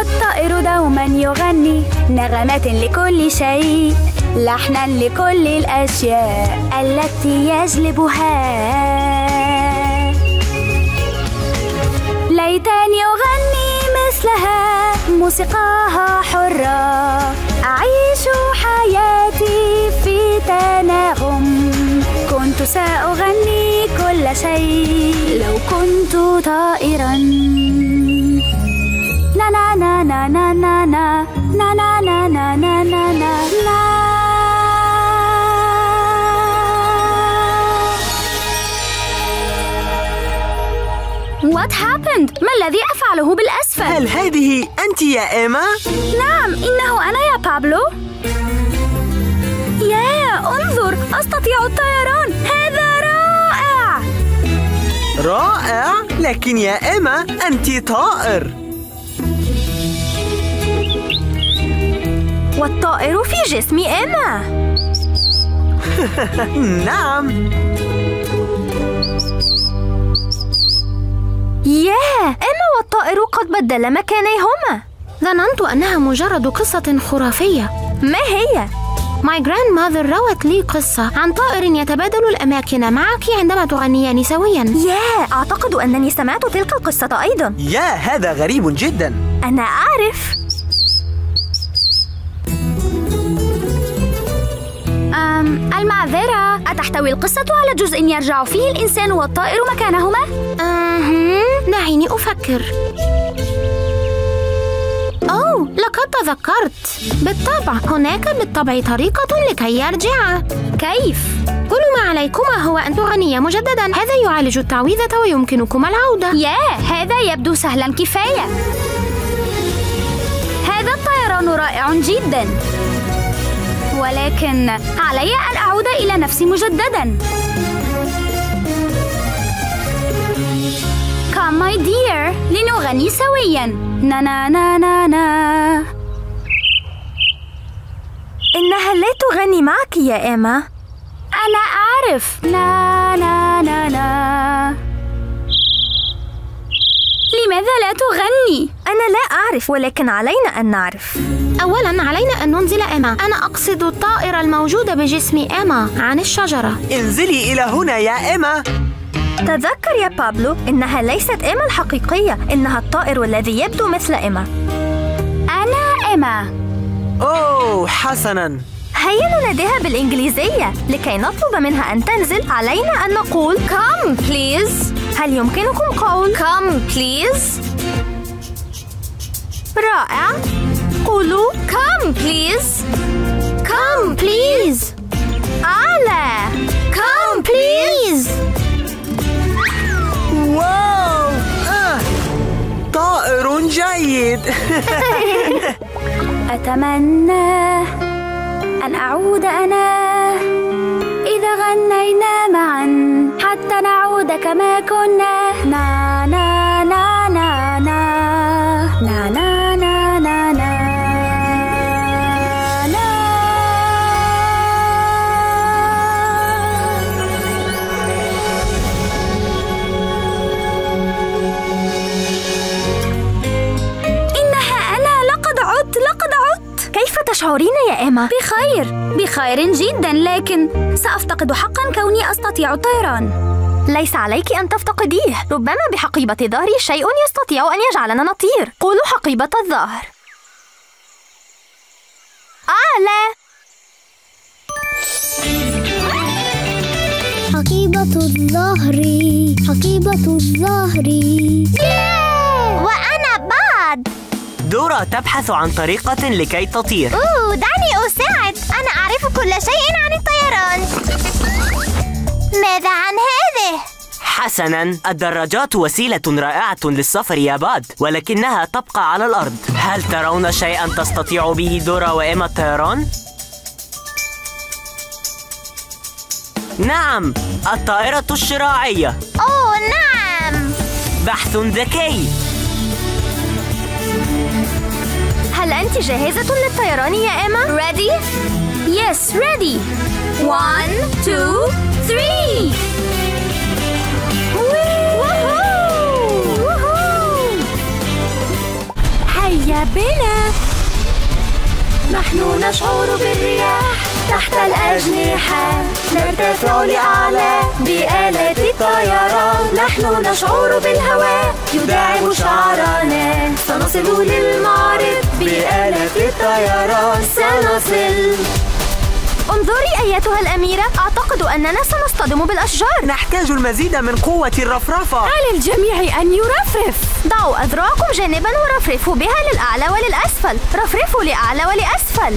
الطائر دوما يغني نغمات لكل شيء لحنا لكل الأشياء التي يجلبها. ليتني أغني مثلها موسيقاها حرة أعيش حياتي في تناغم. كنت سأغني كل شيء لو كنت طائرا. نا نا نا نا نا نا نا نا نا نا نا نا نا نا What happened؟ ما الذي أفعله بالأسفل؟ هل هذه أنت يا إيما؟ نعم إنه أنا يا بابلو يا انظر أستطيع الطيران هذا رائع رائع لكن يا إيما أنت طائر والطائر في جسم إيما. نعم. ياه إيما والطائر قد بدل مكانيهما. ظننت أنها مجرد قصة خرافية. ما هي؟ My grandmother روت لي قصة عن طائر يتبادل الأماكن معك عندما تغنيان سويا. ياه أعتقد أنني سمعت تلك القصة أيضا. يا هذا غريب جدا. أنا أعرف. أم المعذرة. أتحتوي القصة على جزء يرجع فيه الإنسان والطائر مكانهما؟ أمم دعيني أفكر. أوه لقد تذكرت. بالطبع هناك بالطبع طريقة لكي يرجع. كيف؟ كل ما عليكما هو أن تغنيا مجددا. هذا يعالج التعويذة ويمكنكما العودة. ياه هذا يبدو سهلا كفاية. هذا الطيران رائع جدا. ولكن علي أن أعود إلى نفسي مجددا. Come my dear لنغني سويا. نا نا نا نا نا. إنها لا تغني معك يا إيما. أنا أعرف. نا نا نا نا. لماذا لا تغني؟ أنا لا أعرف ولكن علينا أن نعرف. أولا علينا أن ننزل إيما. أنا أقصد الطائرة الموجودة بجسم إيما عن الشجرة. انزلي إلى هنا يا إيما. تذكر يا بابلو إنها ليست إيما الحقيقية إنها الطائر الذي يبدو مثل إيما. أنا إيما. أوه حسنا. هيا نناديها بالإنجليزية لكي نطلب منها أن تنزل. علينا أن نقول come please. هل يمكنكم قول؟ Come please؟ رائع. قولوا come please. Come please. أعلى. Come please. واو. آه. طائر جيد. أتمنى أن أعود أنا إذا غنينا معا حتى نعود كما كنا. نا تشعرين يا إيما؟ بخير بخير جدا لكن سأفتقد حقا كوني أستطيع الطيران. ليس عليك أن تفتقديه. ربما بحقيبة ظهري شيء يستطيع أن يجعلنا نطير. قولوا حقيبة الظهر. أعلى حقيبة الظهر حقيبة الظهر. دورا تبحث عن طريقة لكي تطير. أوه دعني أساعد. أنا أعرف كل شيء عن الطيران. ماذا عن هذه؟ حسنا الدراجات وسيلة رائعة للسفر يا باد ولكنها تبقى على الأرض. هل ترون شيئا تستطيع به دورا وإيما الطيران؟ نعم الطائرة الشراعية. أوه نعم. بحث ذكي. هل أنت جاهزة للطيران يا إيما؟ Ready? Yes, ready. One, two, three. هيا بنا نحن نشعر بالرياح تحت الأجنحة نرتفع لأعلى بآلة الطيران نحن نشعر بالهواء يداعب شعرنا سنصل للمعرض بآلة الطيران. سنصل. انظري أيتها الأميرة. أعتقد أننا سنصطدم بالأشجار. نحتاج المزيد من قوة الرفرفة. على الجميع أن يرفرف. ضعوا أذرعكم جانبا ورفرفوا بها للأعلى وللأسفل. رفرفوا لأعلى ولأسفل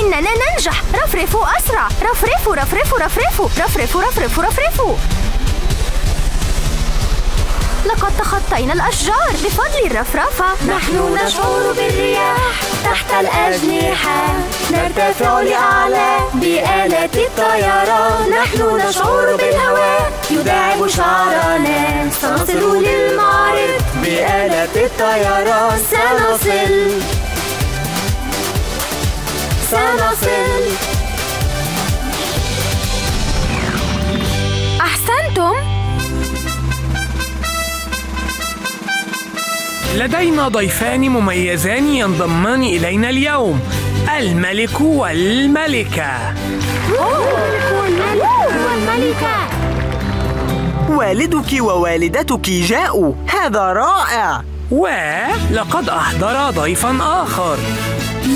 إننا ننجح. رفرفوا أسرع. رفرفوا رفرفوا رفرفوا. رفرفوا رفرفوا رفرفوا. لقد تخطينا الأشجار بفضل الرفرفة نحن نشعر بالرياح تحت الأجنحة. نرتفع لأعلى بآلة الطيران نحن نشعر بالهواء يداعب شعرنا. سنصل للمعرض بآلة الطيران سنصل. سنصل. لدينا ضيفان مميزان ينضمان إلينا اليوم الملك والملكة. والملكة والدك ووالدتك جاءوا هذا رائع. ولقد أحضر ضيفا آخر.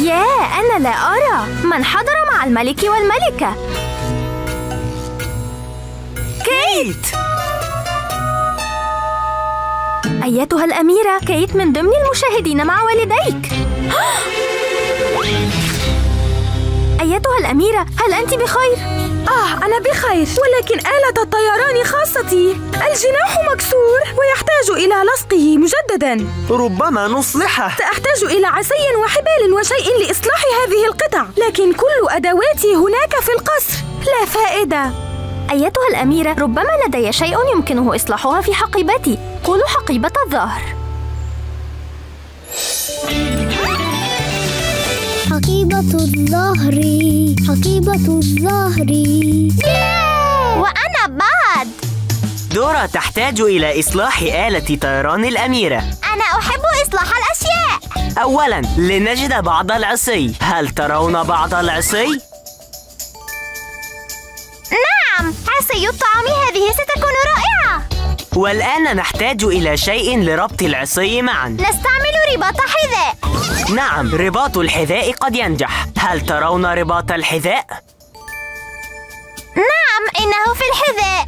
يا أنا لا أرى. من حضر مع الملك والملكة؟ كيت! أيتها الأميرة كيت من ضمن المشاهدين مع والديك. أيتها الأميرة هل أنت بخير؟ آه أنا بخير ولكن آلة الطيران خاصتي. الجناح مكسور ويحتاج إلى لصقه مجددا. ربما نصلحه. سأحتاج إلى عصي وحبال وشيء لإصلاح هذه القطع. لكن كل أدواتي هناك في القصر. لا فائدة. أيتها الأميرة ربما لدي شيء يمكنه إصلاحها في حقيبتي. قولوا حقيبة الظهر. حقيبة الظهر حقيبة الظهر. وأنا بعد. دورا تحتاج إلى إصلاح آلة طيران الأميرة. أنا أحب إصلاح الأشياء. أولا لنجد بعض العصي. هل ترون بعض العصي؟ عصي الطعام هذه ستكون رائعة. والآن نحتاج إلى شيء لربط العصي معا. نستعمل رباط حذاء. نعم رباط الحذاء قد ينجح. هل ترون رباط الحذاء؟ نعم إنه في الحذاء.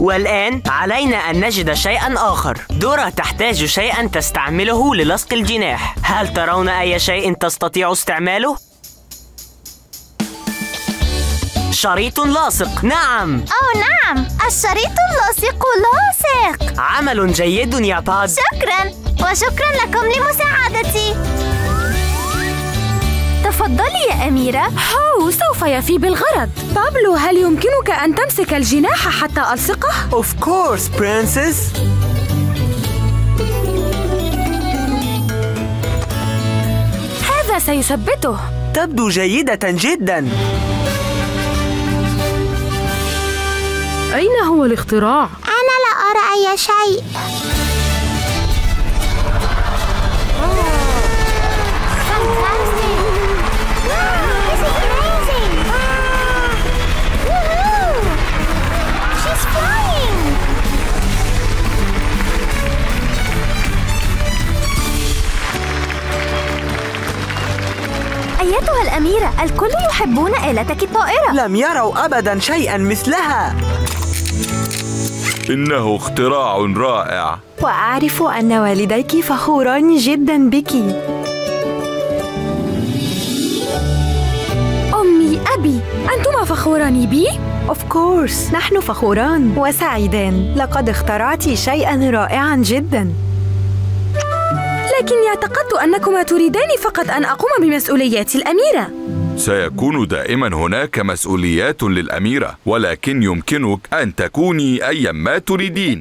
والآن علينا أن نجد شيئا آخر. دورا تحتاج شيئا تستعمله للصق الجناح. هل ترون أي شيء تستطيع استعماله؟ شريط لاصق. نعم. أو نعم الشريط اللاصق لاصق. عمل جيد يا باد شكرا وشكرا لكم لمساعدتي. تفضلي يا أميرة. هو سوف يفي بالغرض. بابلو هل يمكنك أن تمسك الجناح حتى ألصقه؟ Of course, princess. هذا سيثبته. تبدو جيدة جدا. أين هو الاختراع؟ أنا لا أرى أي شيء. أيتها الأميرة الكل يحبون آلتك الطائرة. لم يروا أبدا شيئا مثلها. إنه اختراع رائع. وأعرف أن والديك فخوران جدا بك. أمي أبي أنتما فخوران بي؟ Of course نحن فخوران وسعيدان. لقد اخترعت شيئا رائعا جدا. لكني اعتقدت أنكما تريدان فقط أن أقوم بمسؤوليات الأميرة. سيكون دائما هناك مسؤوليات للأميرة ولكن يمكنك أن تكوني أيا ما تريدين.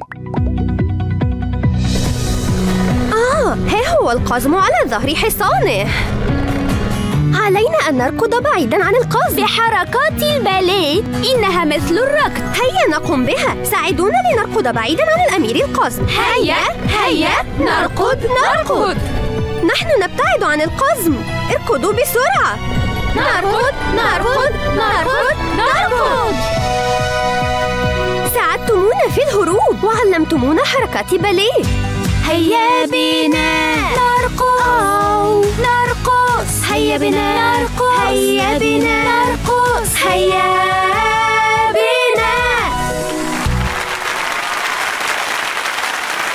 آه ها هو القزم على ظهر حصانه. علينا أن نركض بعيدا عن القفز بحركات الباليه إنها مثل الركض. هيا نقوم بها. ساعدونا لنركض بعيدا عن الأمير القزم. هيا هيا نركض نركض. نحن نبتعد عن القزم. اركضوا بسرعة. نركض نركض نركض نركض ساعدتمونا في الهروب وعلمتمونا حركات باليه هيا بنا نرقص نرقص. هيا بنا نرقص هيا بنا نرقص. هيا بنا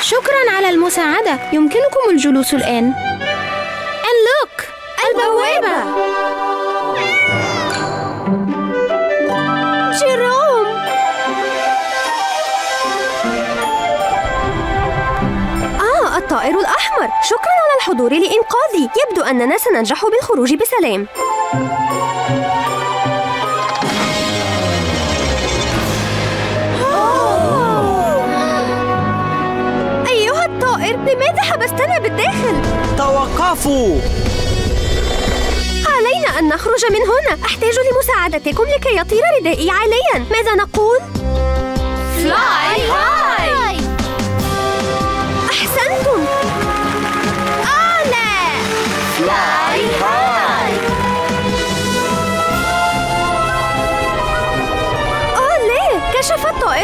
شكرا على المساعدة. يمكنكم الجلوس الآن. And look البوابة. الأحمر شكرا على الحضور لإنقاذي. يبدو أننا سننجح بالخروج بسلام. أيها الطائر لماذا حبستنا بالداخل؟ توقفوا! علينا أن نخرج من هنا. أحتاج لمساعدتكم لكي يطير ردائي عاليا ماذا نقول؟ فلاي هاي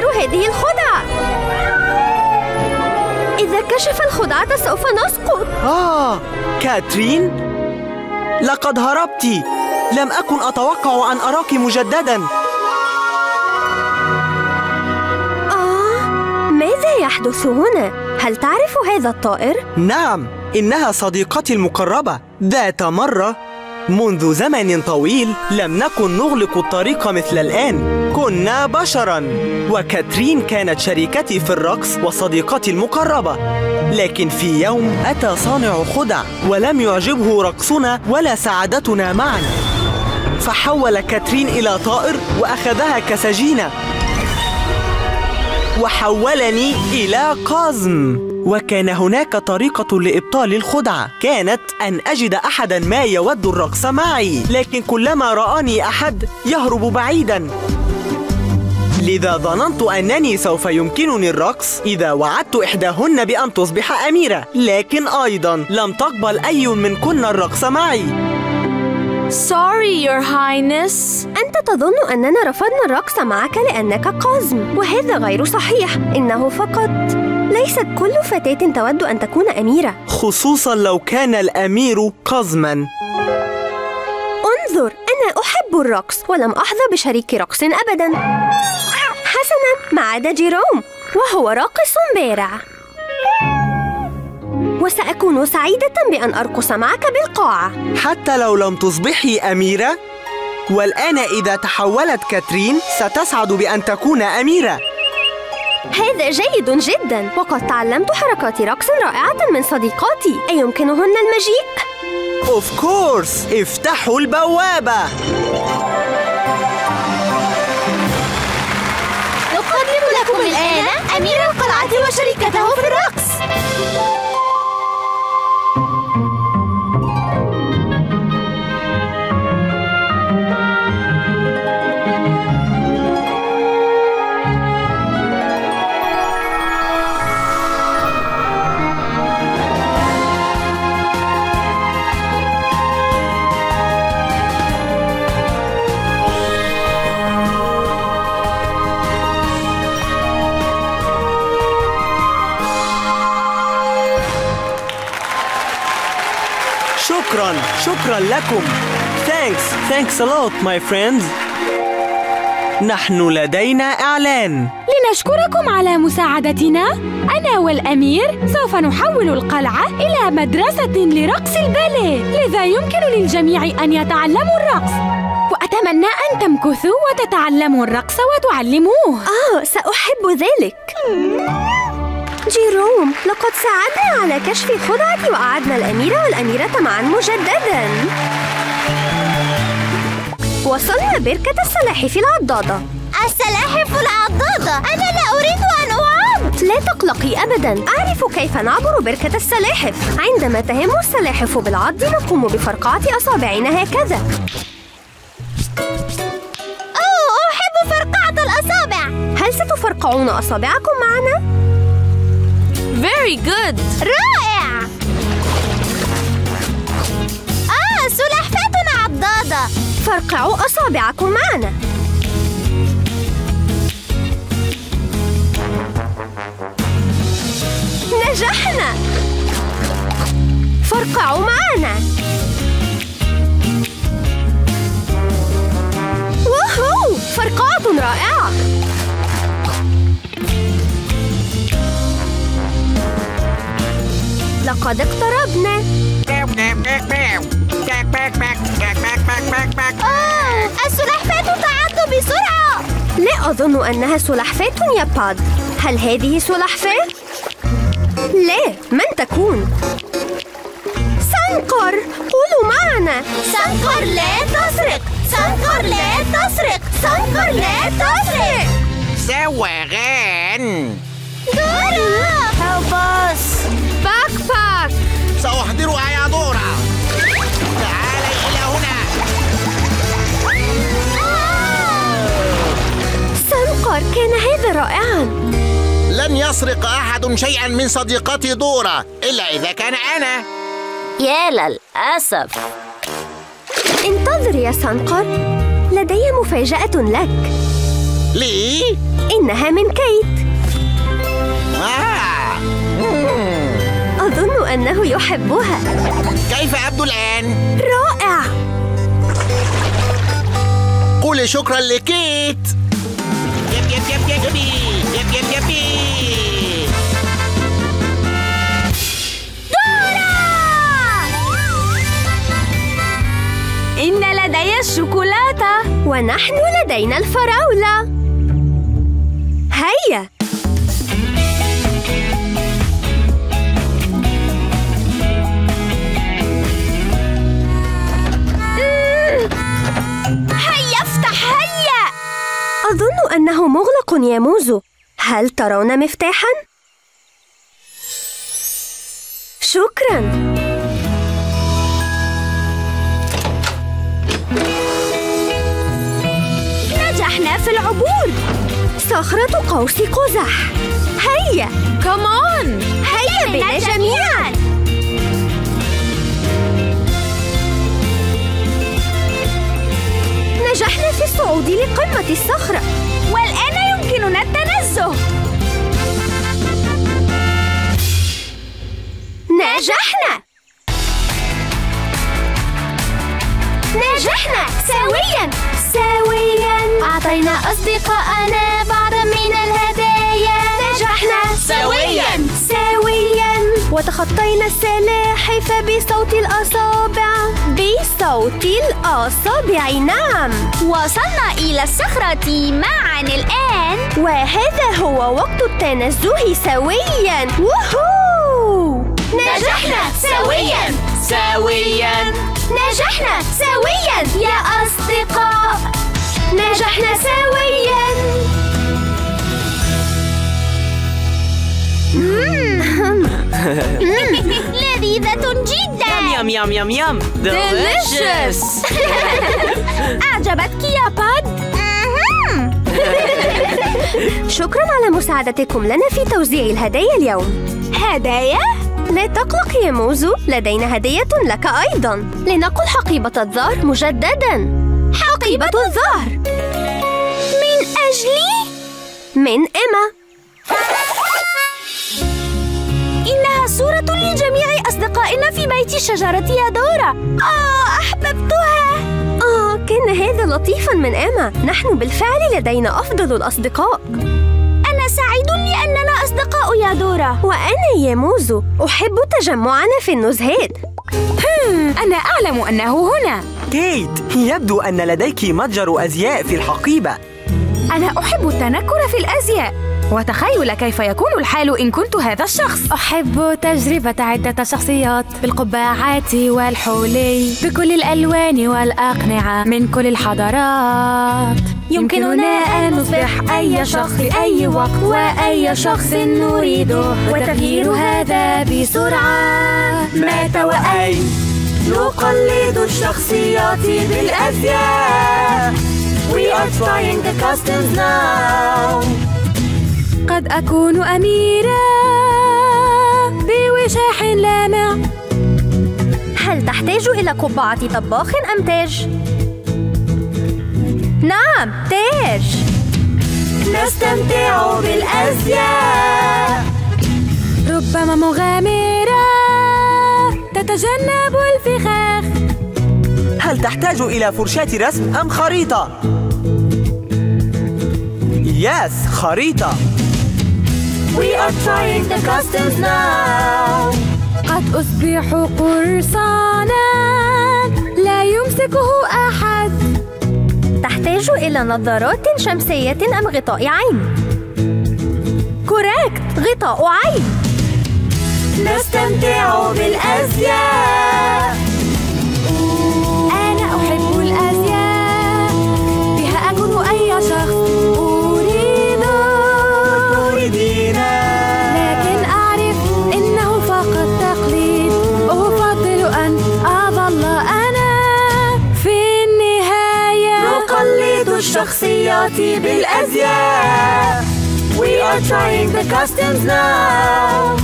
الطائر هذه الخدعة إذا كشف الخدعة سوف نسقط. آه كاترين؟ لقد هربت. لم أكن أتوقع أن أراك مجددا. آه ماذا يحدث هنا؟ هل تعرف هذا الطائر؟ نعم إنها صديقتي المقربة ذات مرة. منذ زمن طويل لم نكن نغلق الطريق مثل الآن. كنا بشرا. وكاترين كانت شريكتي في الرقص وصديقتي المقربة. لكن في يوم أتى صانع خدع ولم يعجبه رقصنا ولا سعادتنا معا. فحول كاترين إلى طائر وأخذها كسجينة. وحولني إلى قزم. وكان هناك طريقة لإبطال الخدعة كانت أن أجد أحدا ما يود الرقص معي لكن كلما رآني أحد يهرب بعيدا لذا ظننت أنني سوف يمكنني الرقص إذا وعدت إحداهن بأن تصبح أميرة لكن أيضا لم تقبل أي منكن الرقص معي Sorry, Your Highness. أنت تظن أننا رفضنا الرقص معك لأنك قزم، وهذا غير صحيح. إنه فقط ليست كل فتاة تود أن تكون أميرة. خصوصا لو كان الأمير قزما انظر، أنا أحب الرقص ولم أحظى بشريك رقص أبدا. حسنا، ما عدا جيروم، وهو راقص بارع. وسأكون سعيدة بأن أرقص معك بالقاعة. حتى لو لم تصبحي أميرة والآن إذا تحولت كاترين ستسعد بأن تكون أميرة هذا جيد جدا. وقد تعلمت حركات رقص رائعة من صديقاتي. أيمكنهن المجيء؟ Of course. افتحوا البوابة. نقدم لكم الآن أمير القلعة وشريكته في الرقص. شكرا لكم. Thanks. Thanks a lot my friends. نحن لدينا إعلان. لنشكركم على مساعدتنا. أنا والأمير سوف نحول القلعة إلى مدرسة لرقص الباليه. لذا يمكن للجميع أن يتعلموا الرقص. وأتمنى أن تمكثوا وتتعلموا الرقص وتعلموه. آه سأحب ذلك. جيروم لقد ساعدنا على كشف خدعتي وأعدنا الأميرة والأميرة معا مجددا. وصلنا بركة السلاحف العضاضة السلاحف العضاضة أنا لا أريد أن أعض لا تقلقي أبدا. أعرف كيف نعبر بركة السلاحف. عندما تهم السلاحف بالعض نقوم بفرقعة أصابعنا هكذا. أوه أحب فرقعة الأصابع. هل ستفرقعون أصابعكم معنا؟ Very good. رائع. آه سلحفاة عضاضة فرقعوا أصابعكم معنا. نجحنا. فرقعوا معنا. ووهو فرقعة رائعة. لقد اقتربنا آه السلحفاة تعض بسرعة. لا أظن أنها سلحفاة يا باد. هل هذه سلحفاة؟ لا من تكون؟ سنقر قولوا معنا. سنقر لا تسرق. سنقر لا تسرق. سنقر لا تسرق. زواغان دورا باك سأحضرها يا دورا تعالي إلى هنا. سنقر كان هذا رائعا. لن يسرق أحد شيئا من صديقتي دورا إلا إذا كان أنا. يا للأسف. انتظر يا سنقر لدي مفاجأة لك. لي؟ إنها من كيت. آه. أظن أنه يحبها. كيف أبدو الآن؟ رائع. قولي شكرا لكيت yip yip yip yip yippee yip yip yippee إن لدي الشوكولاتة ونحن لدينا الفراولة. أنه مغلق يا موزو. هل ترون مفتاحا؟ شكراً. نجحنا في العبور. صخرة قوس قزح. هيا. كمان هيا بنا جميعا. نجحنا في الصعود لقمة الصخرة. والآن يمكننا التنزه نجحنا نجحنا سويا سويا أعطينا أصدقائنا بعضا من الهدايا نجحنا سوياً. سويا وتخطينا السلاحف بصوت الأصابع بصوت الأصابع نعم. وصلنا إلى الصخرة معا الآن. وهذا هو وقت التنزه سويا. ووهو نجحنا سويا. سويا. نجحنا سويا. يا أصدقاء نجحنا سويا. لذيذة جدا يم يم يم يم delicious. أعجبتك يا باد؟ شكرا على مساعدتكم لنا في توزيع الهدايا اليوم هدايا؟ لا تقلق يا موزو لدينا هدية لك أيضا لنقل حقيبة الظهر مجددا حقيبة الظهر من أجلي؟ من أصدقائنا في بيت الشجرة يا دورا آه أحببتها. آه كان هذا لطيفا من إما. نحن بالفعل لدينا أفضل الأصدقاء. أنا سعيد لأننا أصدقاء يا دورا وأنا يا موزو. أحب تجمعنا في النزهات. أنا أعلم أنه هنا. كيت يبدو أن لديك متجر أزياء في الحقيبة. أنا أحب التنكر في الأزياء. وتخيل كيف يكون الحال إن كنت هذا الشخص. أحب تجربة عدة شخصيات بالقبعات والحولي بكل الألوان والأقنعة من كل الحضارات. يمكننا أن نصبح أي شخص في أي وقت وأي شخص نريده وتغيير هذا بسرعة. مات وأين؟ نقلد الشخصيات بالأزياء. We are trying the customs now. قد أكون أميرة بوشاح لامع هل تحتاج إلى قبعة طباخ أم تاج؟ نعم تاج. نستمتع بالأزياء. ربما مغامرة تتجنب الفخاخ. هل تحتاج إلى فرشاة رسم أم خريطة؟ ياس خريطة. We are trying the customs now. قد أصبح قرصانا لا يمسكه أحد. تحتاج إلى نظارات شمسية أم غطاء عين؟ كوريكت غطاء عين. نستمتع بالأزياء. الشخصيات بالأزياء We are trying the customs now.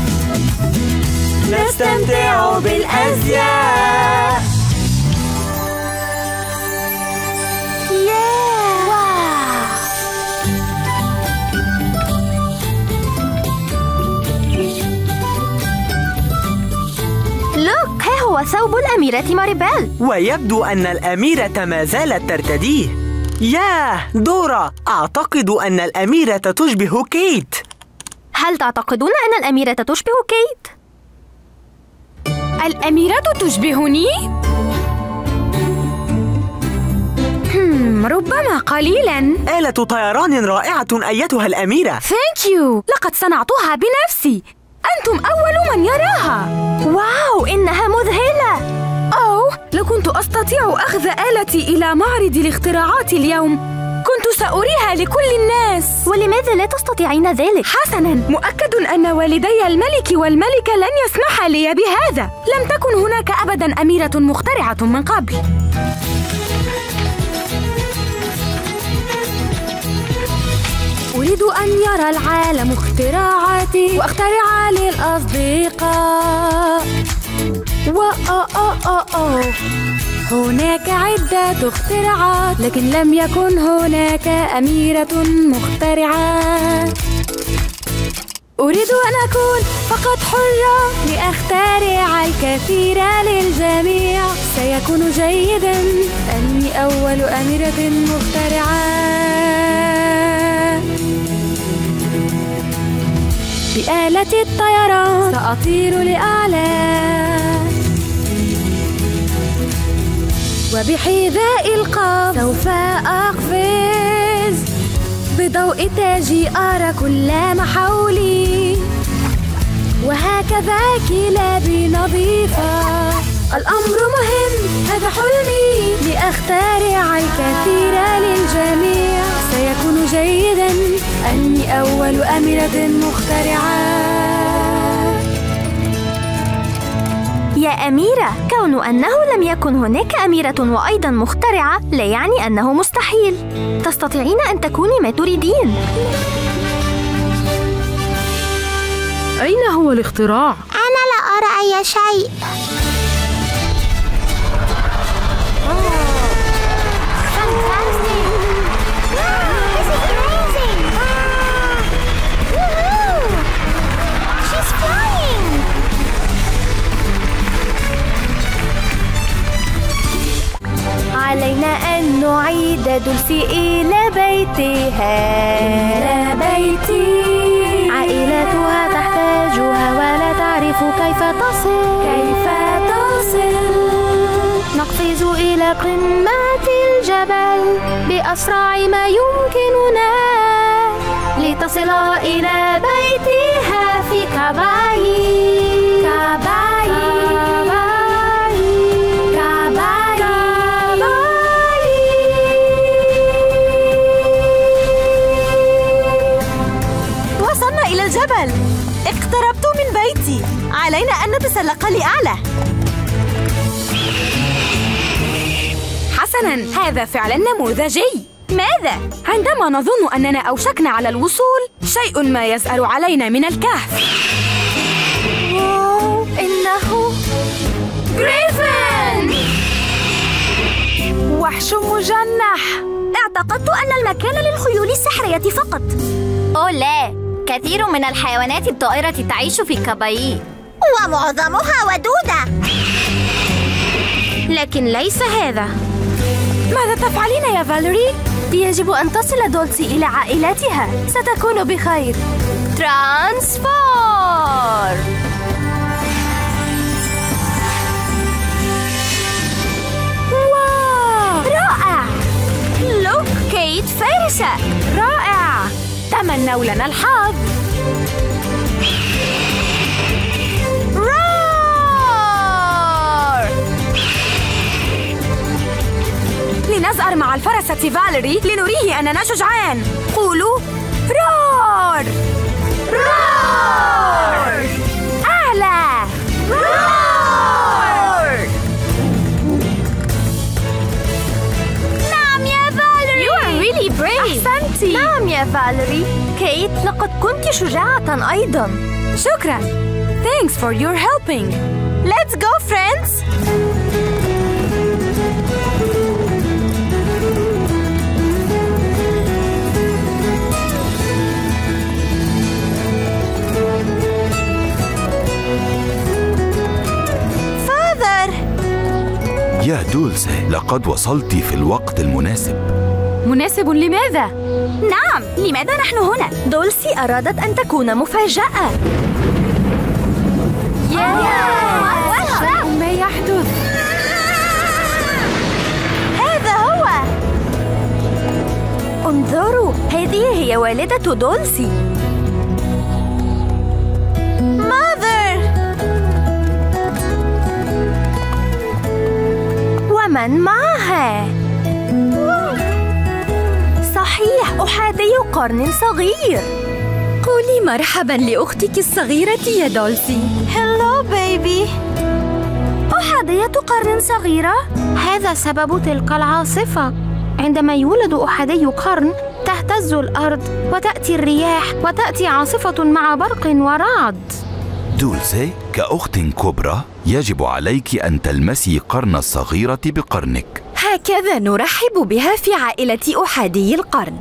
نستمتع بالأزياء لوك ها هو ثوب الأميرة ماريبيل. ويبدو أن الأميرة ما زالت ترتديه. ياه دورا أعتقد أن الأميرة تشبه كيت. هل تعتقدون أن الأميرة تشبه كيت؟ الأميرة تشبهني؟ ربما قليلا. آلة طيران رائعة أيتها الأميرة. Thank you لقد صنعتها بنفسي. أنتم أول من يراها. Wow إنها مذهلة. أوه لو كنت أستطيع أخذ آلتي إلى معرض الاختراعات اليوم كنت سأريها لكل الناس. ولماذا لا تستطيعين ذلك؟ حسنا. مؤكد أن والدي الملك والملكة لن يسمحا لي بهذا. لم تكن هناك أبدا أميرة مخترعة من قبل. أريد أن يرى العالم اختراعاتي وأخترع للأصدقاء. هناك عدة اختراعات لكن لم يكن هناك أميرة مخترعة. أريد أن أكون فقط حرة لأخترع الكثير للجميع. سيكون جيدا أني أول أميرة مخترعة. بآلة الطيران سأطير لأعلى. وبحذاء القفز سوف أقفز بضوء تاجي أرى كل ما حولي. وهكذا كلابي نظيفة الأمر مهم هذا حلمي. لأخترع الكثير للجميع. سيكون جيدا أني أول أميرة مخترعة. يا أميرة كون أنه لم يكن هناك أميرة وأيضا مخترعة لا يعني أنه مستحيل. تستطيعين أن تكوني ما تريدين. أين هو الاختراع؟ أنا لا أرى أي شيء. علينا أن نعيد دولسي إلى بيتها. إلى بيتي. عائلتها تحتاجها ولا تعرف كيف تصل. كيف تصل. نقفز إلى قمة الجبل بأسرع ما يمكننا لتصل إلى بيتها في كاباي كاباي تسلق لأعلى حسناً هذا فعلاً نموذجي. ماذا؟ عندما نظن أننا أوشكنا على الوصول شيء ما يسأل علينا من الكهف. واو إنه جريفن! وحش مجنح. اعتقدت أن المكان للخيول السحرية فقط. أوه لا كثير من الحيوانات الطائرة تعيش في كابايي ومعظمها ودودة. لكن ليس هذا. ماذا تفعلين يا فاليري؟ يجب أن تصل دولسي إلى عائلتها ستكون بخير. Transform! Wow! رائع! لوك كيت فارسة رائع! تمنوا لنا الحظ! لنزأر مع الفرسة فاليري لنريه أننا شجعان. قولوا رار! رار! أعلى رار! نعم يا فاليري! You are really brave. أحسنتي نعم يا فاليري. كيت لقد كنت شجاعة أيضا. شكرا. Thanks for your helping. Let's go friends! يا دولسي لقد وصلت في الوقت المناسب مناسب لماذا؟ نعم لماذا نحن هنا؟ دولسي أرادت أن تكون مفاجأة ما يحدث؟ هذا هو انظروا هذه هي والدة دولسي ومن معها صحيح أحادي قرن صغير. قولي مرحبا لأختك الصغيرة يا دولسي. هلو بيبي أحادية قرن صغيرة؟ هذا سبب تلك العاصفة. عندما يولد أحدي قرن تهتز الأرض وتأتي الرياح وتأتي عاصفة مع برق ورعد. دولسي كأخت كبرى يجب عليك أن تلمسي قرن الصغيرة بقرنك. هكذا نرحب بها في عائلة أحادي القرن.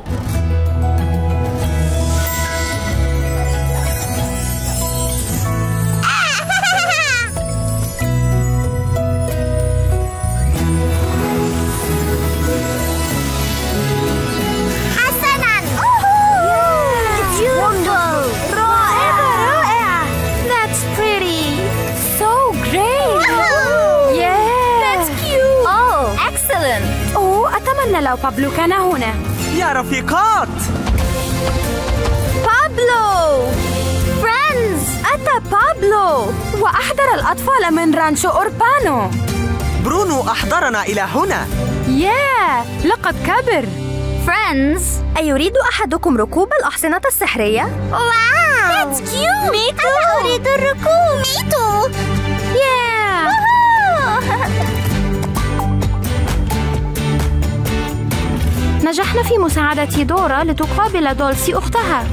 بابلو كان هنا. يا رفيقات! بابلو! Friends أتى بابلو! وأحضر الأطفال من رانشو أوربانو. برونو أحضرنا إلى هنا. ياه لقد كبر. Friends أيريد أحدكم ركوب الأحصنة السحرية؟ Wow! That's cute! Me too! أنا أريد الركوب. Me too! Yeah! نجحنا في مساعدة دورا لتقابل دولسي أختها.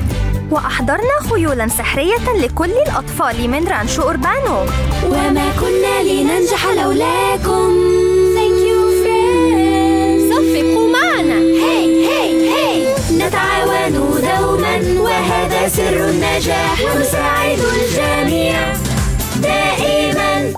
وأحضرنا خيولا سحرية لكل الأطفال من رانشو أوربانو. وما كنا لننجح لولاكم. Thank you friends. صفقوا معنا. هي هي هي نتعاون دوما وهذا سر النجاح. ونساعد الجميع دائما.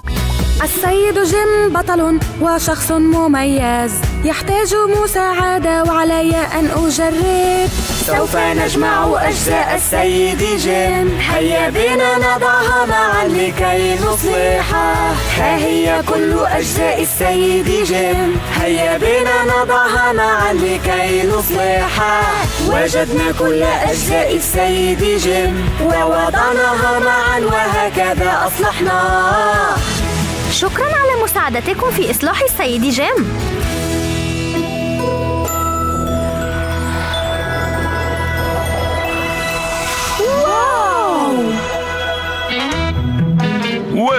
السيد جيم بطل وشخص مميز. يحتاج مساعدة وعلي أن أجرب. سوف نجمع أجزاء السيد جيم هيا بنا نضعها معا لكي نصلحها ها هي كل أجزاء السيد جيم هيا بنا نضعها معا لكي نصلحها وجدنا كل أجزاء السيد جيم ووضعناها معا وهكذا أصلحناها شكرا على مساعدتكم في إصلاح السيد جيم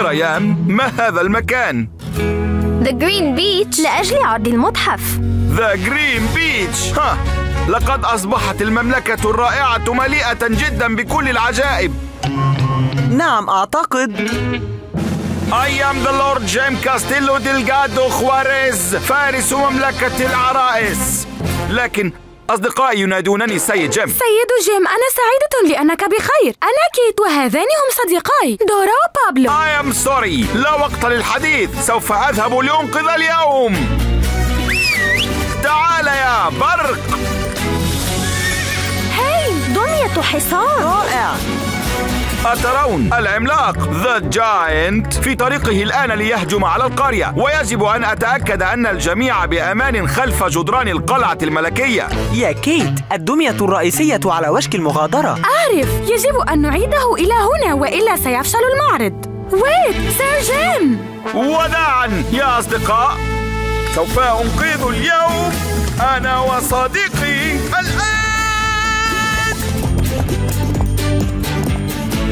وريان ما هذا المكان؟ The Green Beach لأجل عرض المتحف. The Green Beach ها. لقد أصبحت المملكة الرائعة مليئة جدا بكل العجائب. نعم أعتقد. I am the Lord James Castillo Delgado Juarez فارس مملكة العرائس. لكن أصدقائي ينادونني سيد جيم. سيد جيم أنا سعيدة لأنك بخير. أنا كيت وهذان هم صديقاي دورا وبابلو. I am sorry. لا وقت للحديث. سوف أذهب لأنقذ اليوم. تعال يا برق. هاي دمية حصان. رائع. أترون العملاق. the giant في طريقه الآن ليهجم على القرية. ويجب أن أتأكد أن الجميع بأمان خلف جدران القلعة الملكية. يا Kate الدمية الرئيسية على وشك المغادرة. أعرف يجب أن نعيده إلى هنا وإلا سيفشل المعرض. wait سير جيم وداعا يا أصدقاء. سوف أنقذ اليوم أنا وصديقي. الآن!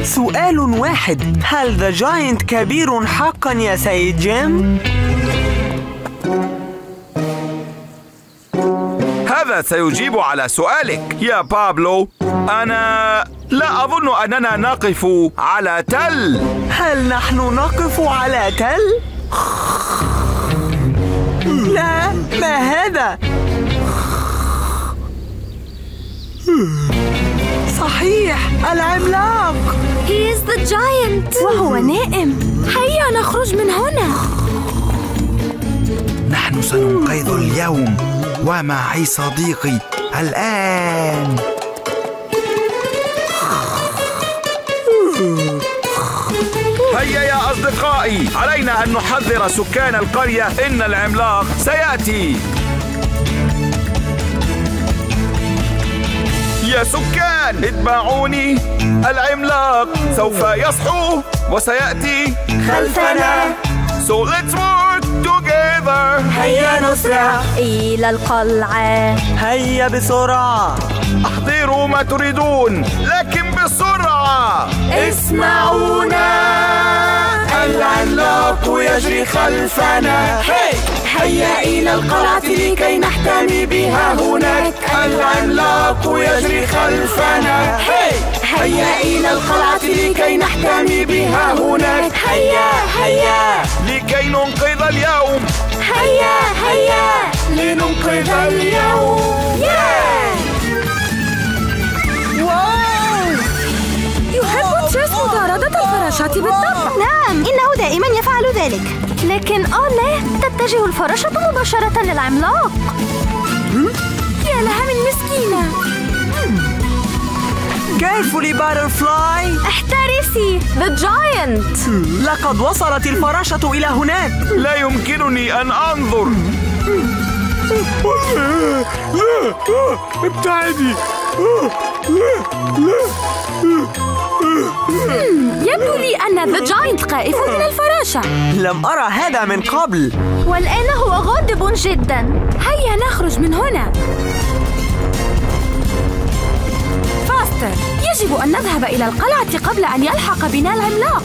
سؤال واحد هل the giant كبير حقا يا سيد جيم؟ هذا سيجيب على سؤالك يا بابلو أنا لا أظن أننا نقف على تل هل نحن نقف على تل؟ لا ما هذا؟ صحيح العملاق. He is the giant. وهو نائم. هيا نخرج من هنا. نحن سننقذ اليوم. ومعي صديقي؟ الآن. هيا يا أصدقائي علينا أن نحذر سكان القرية إن العملاق سيأتي. يا سكان اتبعوني. العملاق سوف يصحو وسيأتي خلفنا. So let's work together. هيا نسرع. إلى القلعة. هيا بسرعة. أحضروا ما تريدون لكن بسرعة. اسمعونا. العملاق يجري خلفنا. هيا إلى القلعة لكي نحتمي بها هناك. العملاق يجري خلفنا. هيا إلى القلعة لكي نحتمي بها هناك. هيا هيا لكي ننقذ اليوم. هيا هيا لننقذ اليوم. يحب الفراشات بالطبع نعم إنه دائما يفعل ذلك لكن آه لا تتجه الفراشة مباشرة للعملاق يا لها من مسكينة Carefully butterfly احترسي The Giant لقد وصلت الفراشة إلى هناك لا يمكنني أن أنظر ابتعدي يبدو لي أن the giant خائف من الفراشة. لم أرى هذا من قبل. والآن هو غاضب جدا. هيا نخرج من هنا. faster يجب أن نذهب إلى القلعة قبل أن يلحق بنا العملاق.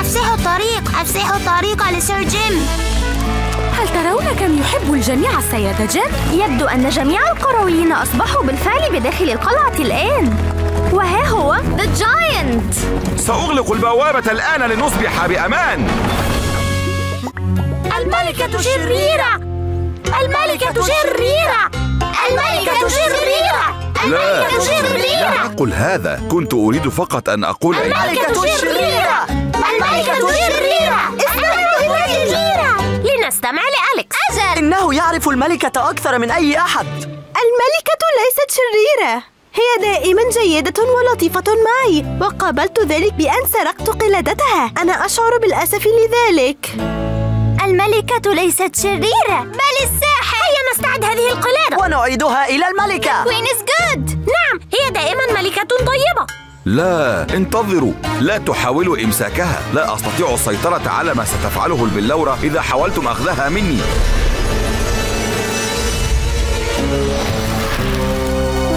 أفسحوا الطريق أفسحوا الطريق لسير جيم. هل ترون كم يحب الجميع السيدة جيم؟ يبدو أن جميع القرويين أصبحوا بالفعل بداخل القلعة الآن. وها هو؟ The Giant! سأغلق البوابة الآن لنصبح بأمان. الملكة شريرة الملكة شريرة الملكة شريرة لا. الملكة شريرة لا أقول هذا. كنت أريد فقط أن أقول إن الملكة شريرة الملكة لنستمع لأليكس أجل. إنه يعرف الملكة أكثر من أي أحد. الملكة ليست شريرة. هي دائما جيدة ولطيفة معي وقابلت ذلك بأن سرقت قلادتها. أنا أشعر بالأسف لذلك. الملكة ليست شريرة بل الساحر. هيا نستعد هذه القلادة. ونعيدها إلى الملكة. كوين is good. نعم هي دائما ملكة طيبة. لا انتظروا. لا تحاولوا إمساكها. لا أستطيع السيطرة على ما ستفعله البلورة إذا حاولتم أخذها مني.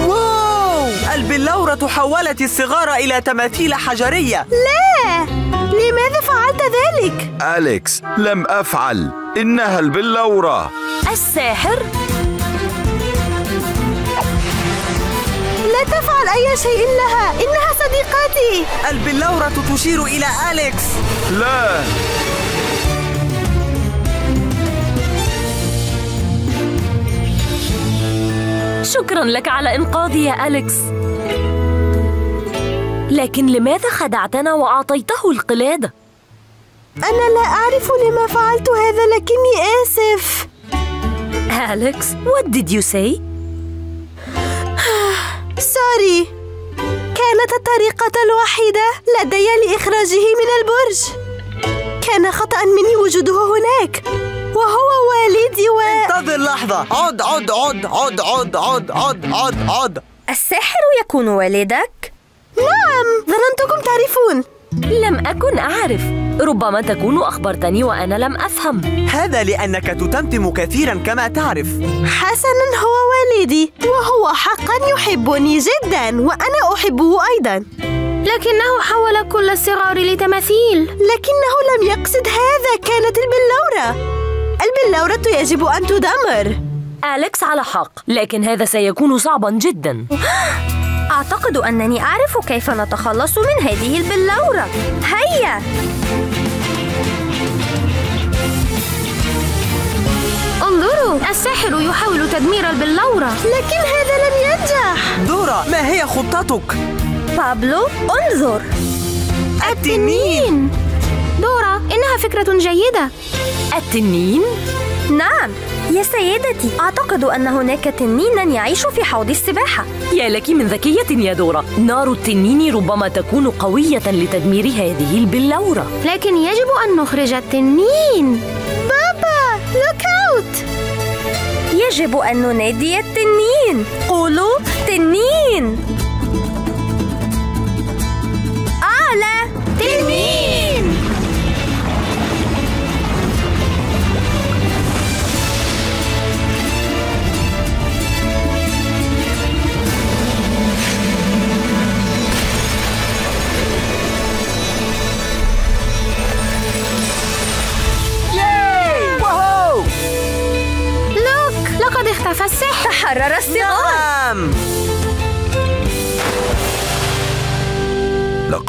واو! البلورة حولت الصغار إلى تماثيل حجرية. لا! لماذا فعلت ذلك؟ أليكس لم أفعل. إنها البلورة. الساحر لا تفعل أي شيء لها. إنها صديقتي البلورة تشير إلى أليكس. لا. شكرا لك على إنقاذي يا أليكس. لكن لماذا خدعتنا وأعطيته القلادة؟ أنا لا أعرف لما فعلت هذا لكني آسف. أليكس what did you say؟ سوري كانت الطريقة الوحيدة لدي لإخراجه من البرج. كان خطأ مني وجوده هناك وهو والدي و... انتظر لحظة. عد عد عد عد عد عد عد عد عد. الساحر يكون والدك؟ نعم ظننتكم تعرفون. لم أكن أعرف. ربما تكون أخبرتني وأنا لم أفهم. هذا لأنك تتمتم كثيرا كما تعرف. حسنا هو والدي وهو حقا يحبني جدا وأنا أحبه أيضا. لكنه حول كل الصغار لتماثيل. لكنه لم يقصد هذا كانت البلورة. البلورة يجب أن تدمر. أليكس على حق لكن هذا سيكون صعبا جدا. أعتقد أنني أعرف كيف نتخلص من هذه البلورة. هيا! انظروا الساحر يحاول تدمير البلورة لكن هذا لم ينجح. دورا ما هي خطتك؟ بابلو انظر. التنين. دورا إنها فكرة جيدة. التنين؟ نعم. يا سيدتي أعتقد أن هناك تنينا يعيش في حوض السباحة. يا لك من ذكية يا دورا نار التنين ربما تكون قوية لتدمير هذه البلورة. لكن يجب أن نخرج التنين. بابا لوك أوت. يجب أن ننادي التنين. قولوا تنين.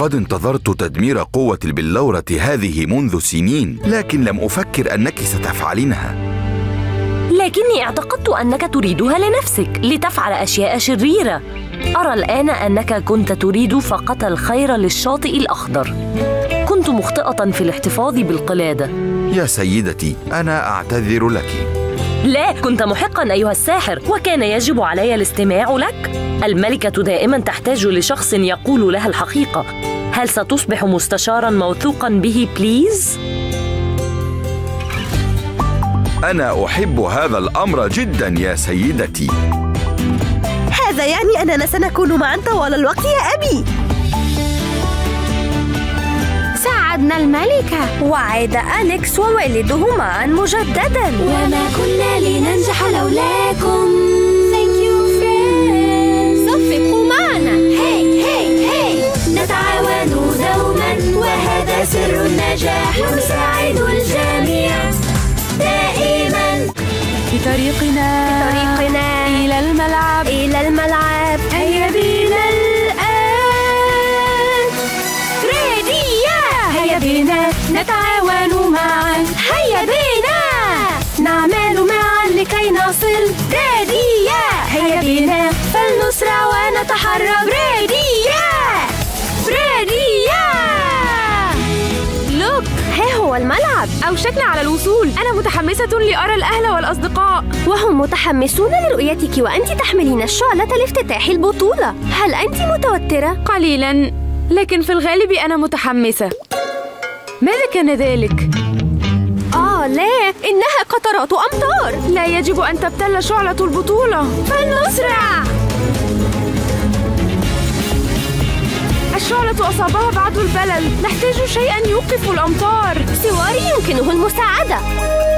لقد انتظرت تدمير قوة البلورة هذه منذ سنين لكن لم أفكر أنك ستفعلينها. لكني اعتقدت أنك تريدها لنفسك لتفعل أشياء شريرة. أرى الآن أنك كنت تريد فقط الخير للشاطئ الأخضر. كنت مخطئة في الاحتفاظ بالقلادة. يا سيدتي أنا أعتذر لك. لا كنت محقا أيها الساحر وكان يجب علي الاستماع لك. الملكة دائما تحتاج لشخص يقول لها الحقيقة. هل ستصبح مستشارا موثوقا به بليز؟ أنا أحب هذا الأمر جدا يا سيدتي. هذا يعني أننا سنكون معا طوال الوقت يا أبي. ساعدنا الملكة. وعاد أليكس ووالده معا مجددا. وما كنا لننجح لولاكم. سر النجاح ونساعد الجميع دائما. في طريقنا طريقنا إلى الملعب. إلى الملعب. أوشكنا على الوصول. أنا متحمسة لأرى الأهل والأصدقاء. وهم متحمسون لرؤيتك وأنت تحملين الشعلة لافتتاح البطولة. هل أنت متوترة؟ قليلا لكن في الغالب أنا متحمسة. ماذا كان ذلك؟ آه لا. إنها قطرات أمطار. لا يجب أن تبتل شعلة البطولة. فلنسرع! السيارة أصابها بعض البلل. نحتاج شيئا يوقف الأمطار. سواري يمكنه المساعدة.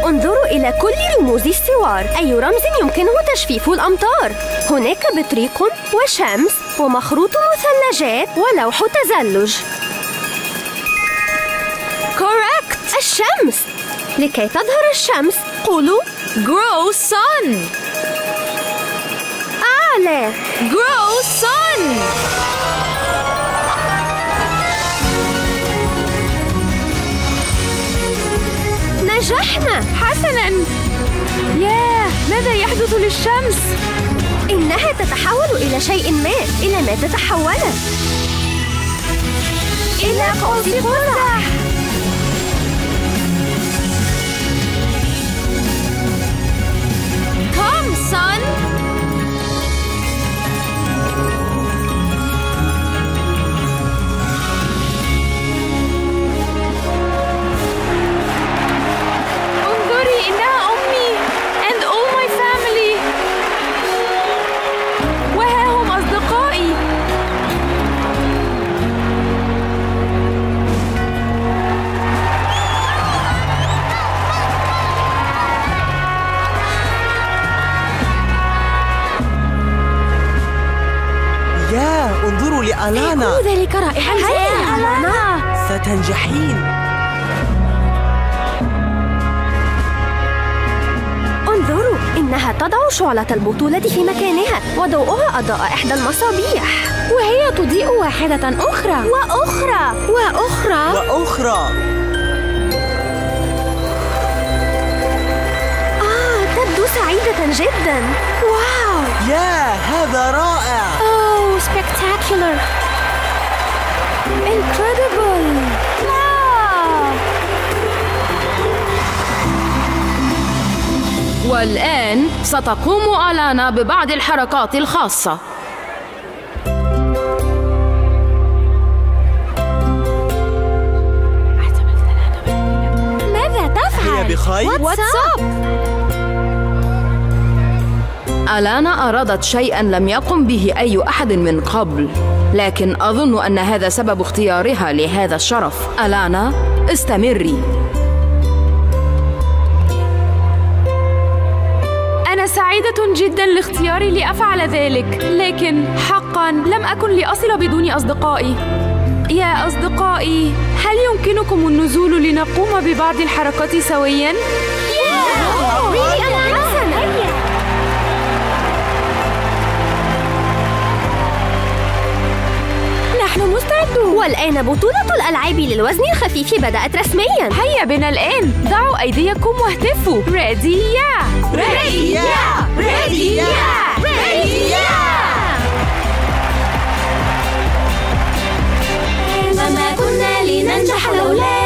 انظروا إلى كل رموز السوار. أي رمز يمكنه تجفيف الأمطار؟ هناك بطريق وشمس ومخروط مثلجات ولوح تزلج. correct الشمس. لكي تظهر الشمس قولوا grow sun. أعلى. Grow sun. نجحنا حسنا. ياه ماذا يحدث للشمس؟ إنها تتحول إلى شيء ما إلى ما تتحولت إلى قوس قزح كل ذلك رائحا هيا ألانا ستنجحين. انظروا إنها تضع شعلة البطولة في مكانها وضوءها أضاء إحدى المصابيح. وهي تضيء واحدة أخرى. وأخرى. وأخرى. وأخرى. آه تبدو سعيدة جدا. واو. يا هذا رائع. Oh, spectacular! Incredible والآن ستقوم ألانا ببعض الحركات الخاصة ماذا تفعل؟ هي بخير؟ واتساب ألانا أرادت شيئا لم يقم به أي أحد من قبل لكن أظن أن هذا سبب اختيارها لهذا الشرف. ألانا استمري. أنا سعيدة جدا لاختياري لأفعل ذلك لكن حقا لم أكن لأصل بدون أصدقائي. يا أصدقائي هل يمكنكم النزول لنقوم ببعض الحركات سويا؟ نحن مستعدون. والآن بطولة الألعاب للوزن الخفيف بدأت رسميا. هيا بنا الآن. ضعوا أيديكم واهتفوا. ready يا ready يا ready يا ready يا وما كنا لننجح لولاكم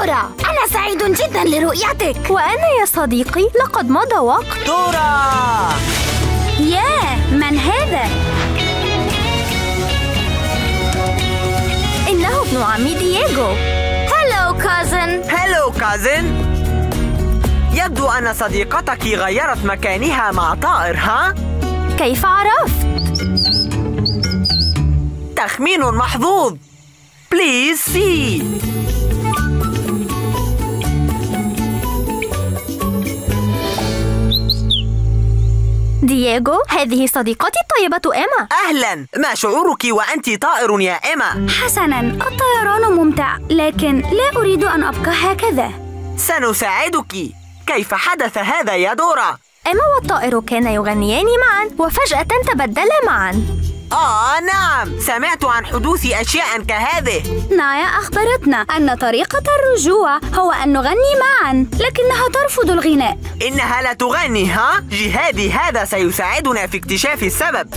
دورة. دورة أنا سعيد جدا لرؤيتك. وأنا يا صديقي لقد مضى وقت. دورة! ياه من هذا؟ إنه ابن عمي دييغو. هلو كازن هلو كازن يبدو أن صديقتك غيرت مكانها مع طائر ها؟ كيف عرفت؟ تخمين محظوظ. please see دييغو هذه صديقتي الطيبة إيما. أهلا. ما شعورك وأنت طائر يا إيما؟ حسنا. الطيران ممتع لكن لا أريد أن أبقى هكذا. سنساعدك. كيف حدث هذا يا دورا؟ إيما والطائر كانا يغنيان معا وفجأة تبدلا معا. آه نعم. سمعت عن حدوث أشياء كهذه. نايا أخبرتنا أن طريقة الرجوع هو أن نغني معا لكنها ترفض الغناء. إنها لا تغني ها؟ جهادي هذا سيساعدنا في اكتشاف السبب.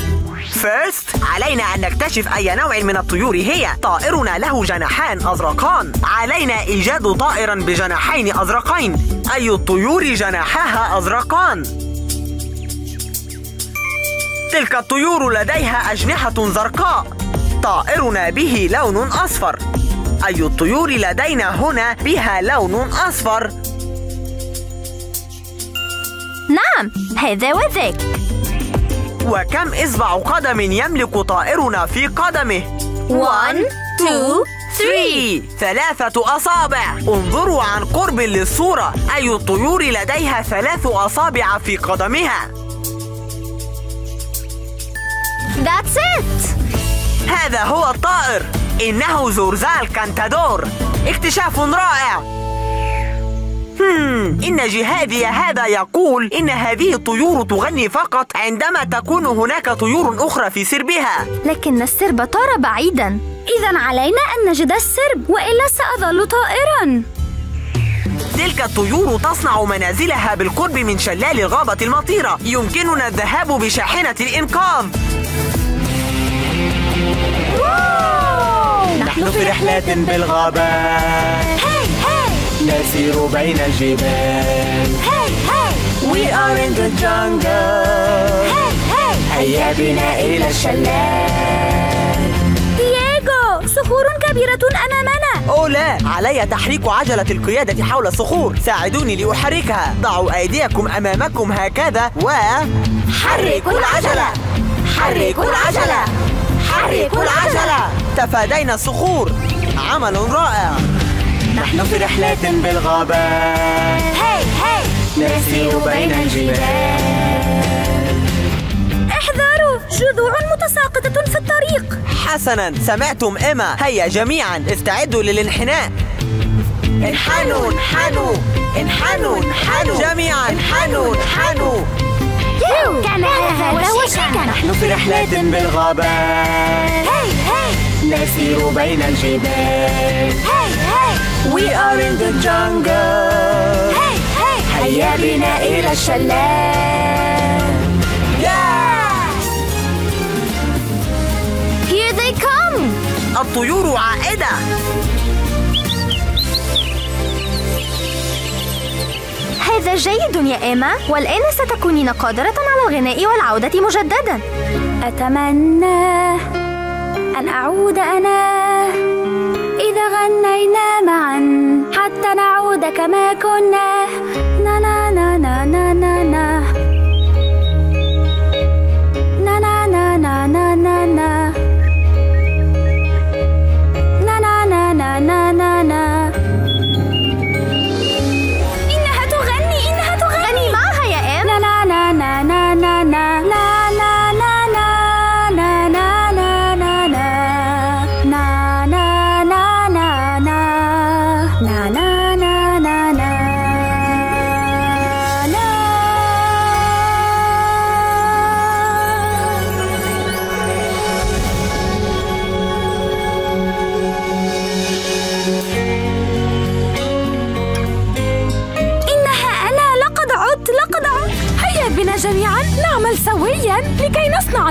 فيرست علينا أن نكتشف أي نوع من الطيور هي طائرنا له جناحان أزرقان. علينا إيجاد طائرا بجناحين أزرقين. أي الطيور جناحاها أزرقان؟ تلك الطيور لديها أجنحة زرقاء. طائرنا به لون أصفر. أي الطيور لدينا هنا بها لون أصفر؟ نعم هذا وذاك. وكم إصبع قدم يملك طائرنا في قدمه؟ 1 2 3 ثلاثة أصابع. انظروا عن قرب للصورة. أي الطيور لديها ثلاث أصابع في قدمها؟ That's it. هذا هو الطائر. إنه زورزال كانتادور. اكتشاف رائع. هم إن جهادي هذا يقول إن هذه الطيور تغني فقط عندما تكون هناك طيور أخرى في سربها. لكن السرب طار بعيدا. إذا علينا أن نجد السرب وإلا سأظل طائرا. تلك الطيور تصنع منازلها بالقرب من شلال الغابة المطيرة. يمكننا الذهاب بشاحنة الإنقاذ. نحن في رحلة بالغابات هاي هاي. نسير بين الجبال. هاي هاي. We are in the jungle. هاي هاي. هيا بنا إلى الشلال. صخور كبيرة أمامنا. أوه لا علي تحريك عجلة القيادة حول الصخور. ساعدوني لأحركها. ضعوا أيديكم أمامكم هكذا و حركوا العجلة. حركوا العجلة. حركوا العجلة. تفادينا الصخور. عمل رائع. نحن في رحلة بالغابات هاي هاي. نسير بين الجبال. احذروا جذوع متساقطة في الطريق. حسنا سمعتم إما هيا جميعا استعدوا للانحناء. انحنوا انحنوا. انحنوا انحنوا. جميعا انحنوا انحنوا. كان هذا وشكا نحن في رحلة بالغابات. هاي هاي. نسير بين الجبال. هاي هاي. We are in the jungle. هاي هاي. هيا بنا إلى الشلال. الطيور عائدة. هذا جيد يا إيما والآن ستكونين قادرة على الغناء والعودة مجددا. أتمنى أن أعود أنا إذا غنينا معا حتى نعود كما كنا.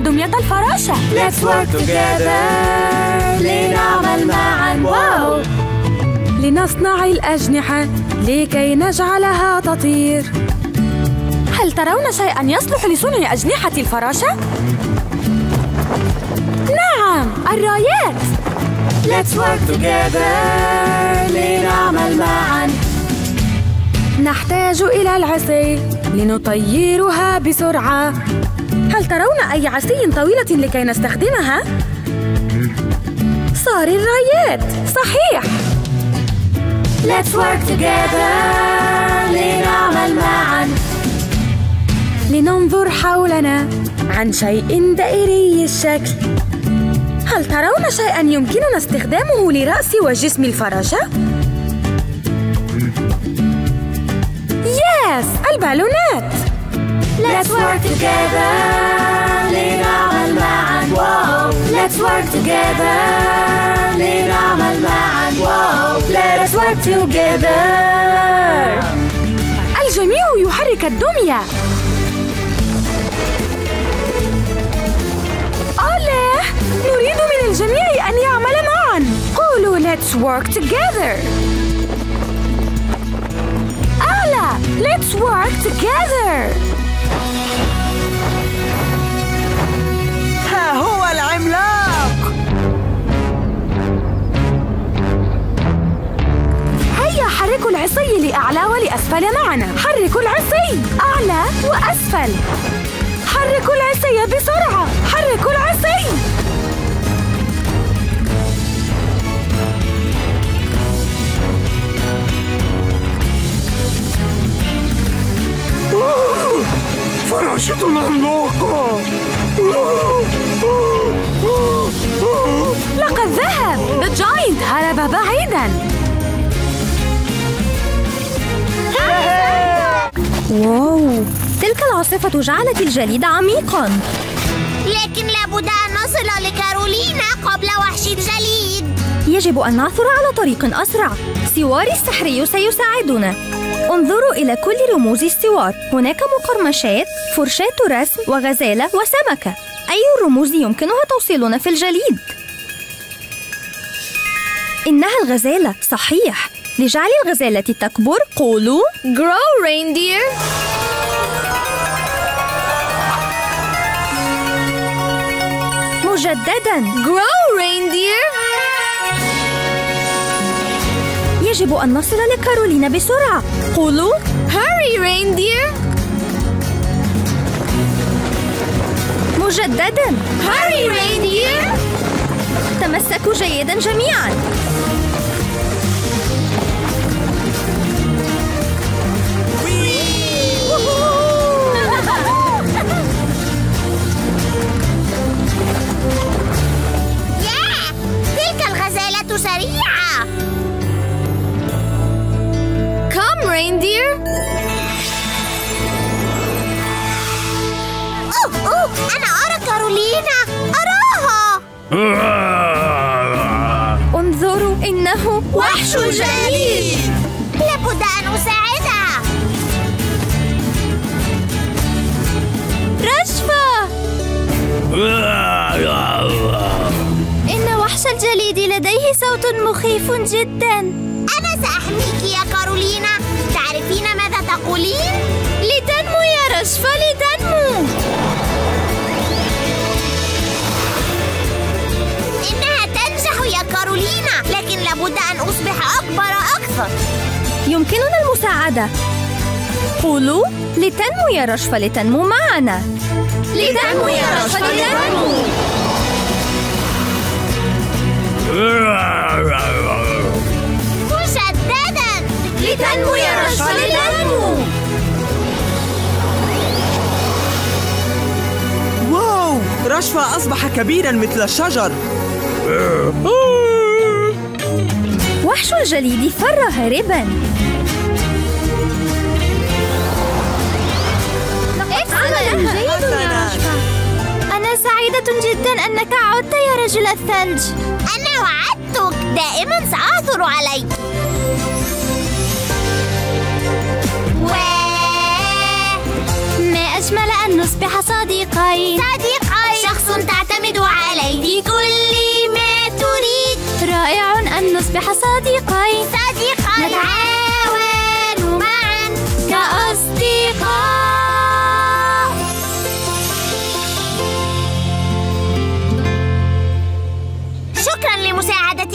دمية الفراشة. Let's work together. لنعمل معا. واو لنصنع الأجنحة لكي نجعلها تطير. هل ترون شيئا يصلح لصنع أجنحة الفراشة؟ نعم الرايات. Let's work together. لنعمل معا. نحتاج إلى العصي لنطيرها بسرعة. هل ترون أي عصي طويلة لكي نستخدمها؟ صار الرايات. صحيح. Let's work together. لنعمل معا. لننظر حولنا عن شيء دائري الشكل. هل ترون شيئا يمكننا استخدامه لرأس وجسم الفراشة؟ ياس البالونات. Let's work together لنعمل معا واو Let's work together لنعمل معا واو Let us work together الجميع يحرك الدمية نريد من الجميع أن يعمل معا قولوا let's work together let's work together العملاق هيا حركوا العصي لأعلى ولأسفل معنا. حركوا العصي. أعلى وأسفل. حركوا العصي بسرعة. حركوا العصي. فراشة عملاقة لقد ذهب The Giant. هرب بعيدا واو. تلك العاصفة جعلت الجليد عميقا. لكن لابد أن نصل لكارولينا قبل وحش الجليد. يجب أن نعثر على طريق أسرع. سواري السحري سيساعدنا. انظروا إلى كل رموز السوار. هناك مقرمشات فرشاة رسم وغزالة وسمكة. أي الرموز يمكنها توصيلنا في الجليد؟ إنها الغزالة. صحيح. لجعل الغزالة تكبر قولوا. Grow reindeer. مجددا. Grow reindeer. يجب أن نصل لكارولينا بسرعة. قولوا. Hurry reindeer. مجددا. Hurry reindeer. تمسكوا جيدا جميعا. تلك الغزالة سريعة! Come reindeer. أوه أوه! أنا أرى كارولينا. أراها انظروا إنه وحش الجليد لابد أن أساعدها رشفة. إن وحش الجليد لديه صوت مخيف جدا. أنا سأحميك يا كارولينا. تعرفين ماذا تقولين؟ لتنمو يا رشفة لتنمو. يا كارولينا لكن لابد أن أصبح أكبر أكثر. يمكننا المساعدة. قولوا لتنمو يا رشفة لتنمو معنا. لتنمو يا رشفة لتنمو. مجددا لتنمو يا رشفة لتنمو. واو رشفة أصبح كبيرا مثل الشجر. وحش الجليد فر هاربا عمل جيد يا رشفة. أنا. سعيدة جدا أنك عدت يا رجل الثلج. أنا وعدتك. دائما سأعثر عليك. ما أجمل أن نصبح صديقين. صديقي شخص تعتمد عليه في كل ما تريد. رائع أن نصبح صديقين صديقي. نتعاون معا كأصدقاء.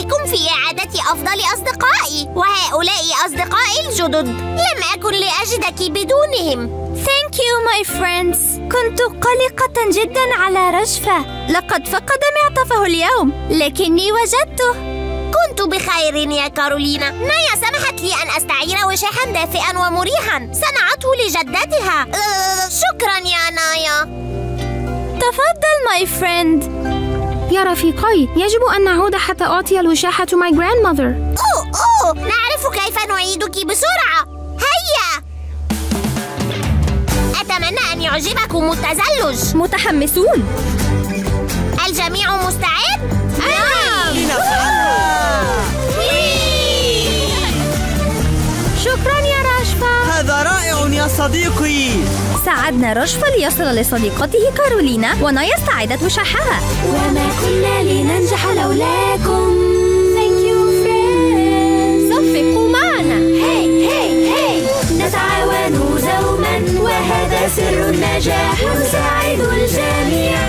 لمساعدتكم في إعادة أفضل أصدقائي وهؤلاء أصدقائي الجدد. لم أكن لأجدك بدونهم. Thank you my friends. كنت قلقة جدا على رشفة لقد فقد معطفه اليوم لكني وجدته. كنت بخير يا كارولينا. نايا سمحت لي أن أستعير وشاحا دافئا ومريحا. صنعته لجدتها. أه شكرا يا نايا. تفضل my friend. يا رفيقي يجب أن نعود حتى أعطي الوشاحة my grandmother. أوه أوه نعرف كيف نعيدك بسرعة. هيا. أتمنى أن يعجبكم التزلج. متحمسون. الجميع مستعد؟ نعم. هذا رائع يا صديقي. ساعدنا رشفة ليصل لصديقته كارولينا ونايا استعادت وشاحها وما كنا لننجح لولاكم. Thank you friends. صفقوا معنا. هي هي هي نتعاون دوما وهذا سر النجاح. نساعد الجميع.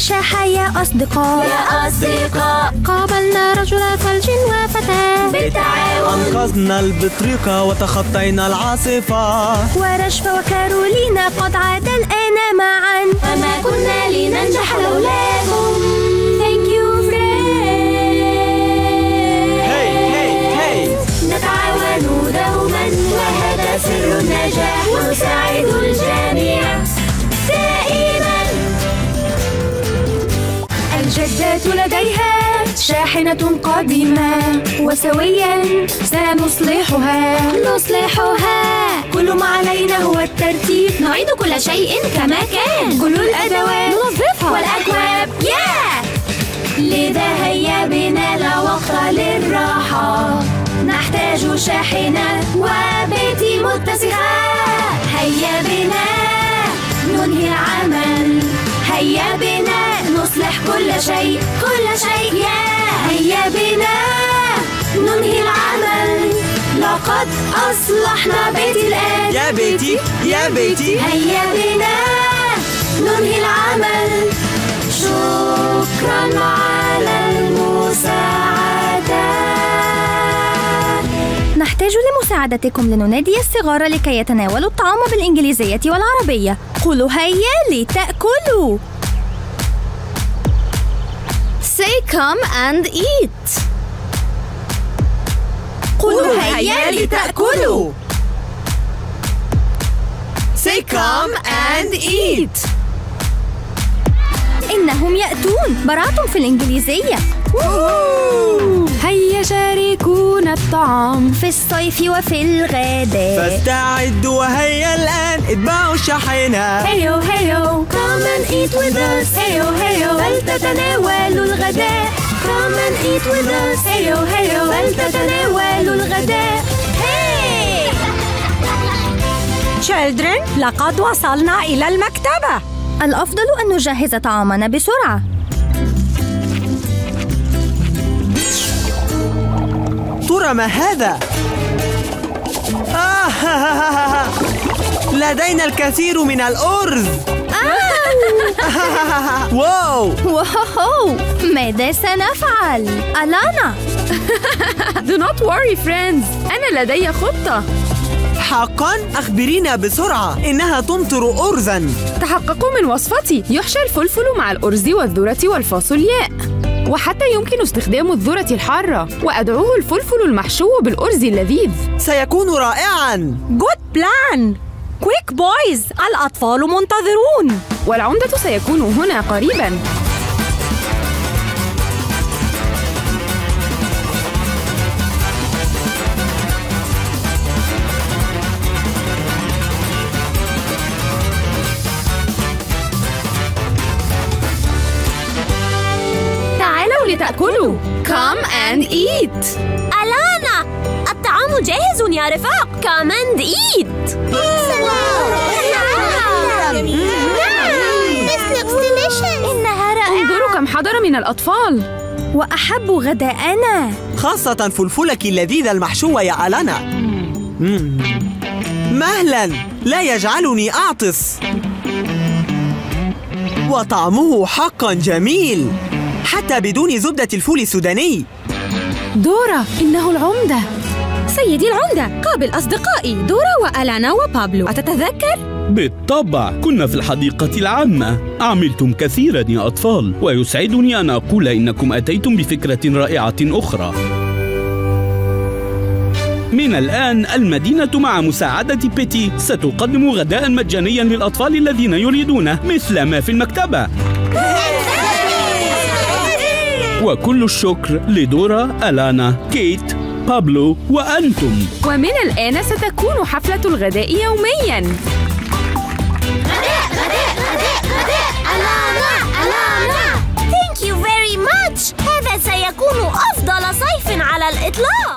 الوشاح يا أصدقاء. يا أصدقاء. قابلنا رجل ثلج وفتاة بالتعاون. أنقذنا البطريق وتخطينا العاصفة. ورشفة وكارولينا قد عاد الآن معا. وما كنا لننجح لولاكم Thank you friends. نتعاون دوما وهذا سر النجاح. ونساعد الجدات لديها شاحنة قديمة وسويا سنصلحها. نصلحها. كل ما علينا هو الترتيب. نعيد كل شيء كما كان. كل الأدوات ننظفها. والأكواب. يا لذا هيا بنا لا وقت للراحة. نحتاج شاحنة وبيتي متسخة كل شيء كل شيء يا هيا بنا. ننهي العمل. لقد أصلحنا بيتي الآن. يا بيتي يا بيتي. هيا بنا. ننهي العمل. شكرا على المساعدة. نحتاج لمساعدتكم لننادي الصغار لكي يتناولوا الطعام بالإنجليزية والعربية. قولوا هيا لتأكلوا. Say come and eat. قولوا هيا لتأكلوا. Say come and eat. إنهم يأتون. براعة في الإنجليزية. هيا شاركونا الطعام في الصيف وفي الغداء فاستعدوا وهيا الآن اتبعوا الشاحنة هيو هيو come and eat with us هيو هيو فلتتناولوا الغداء come and eat with us هيو هيو فلتتناولوا الغداء هي Children لقد وصلنا إلى المكتبة الأفضل أن نجهز طعامنا بسرعة ترى ما هذا؟ آه. لدينا الكثير من الأرز. واو. واو. ماذا سنفعل؟ ألانا. Do not worry friends. أنا لدي خطة. حقا أخبرينا بسرعة. إنها تمطر أرزا. تحققوا من وصفتي. يحشى الفلفل مع الأرز والذرة والفاصولياء. وحتى يمكن استخدام الذرة الحارة وأدعوه الفلفل المحشو بالأرز اللذيذ. سيكون رائعا. Good plan. quick boys الأطفال منتظرون. والعمدة سيكون هنا قريباً. Come and eat. ألانا الطعام جاهز يا رفاق. Come and eat. إنها رائعة. انظروا كم حضر من الأطفال. وأحب غداءنا. خاصة فلفلك اللذيذ المحشو يا ألانا. مهلا لا يجعلني أعطس. وطعمه حقا جميل. حتى بدون زبدة الفول السوداني. دورا إنه العمدة. سيدي العمدة قابل أصدقائي دورا وألانا وبابلو. أتتذكر؟ بالطبع كنا في الحديقة العامة. عملتم كثيرا يا أطفال ويسعدني أن أقول إنكم أتيتم بفكرة رائعة أخرى. من الآن المدينة مع مساعدة بيتي. ستقدم غداء مجانيا للأطفال الذين يريدونه مثل ما في المكتبة. وكل الشكر لدورا ألانا كيت بابلو وأنتم. ومن الآن ستكون حفلة الغداء يومياً. غداء غداء غداء غداء. ألانا ألانا. Thank you very much. هذا سيكون أفضل صيف على الإطلاق.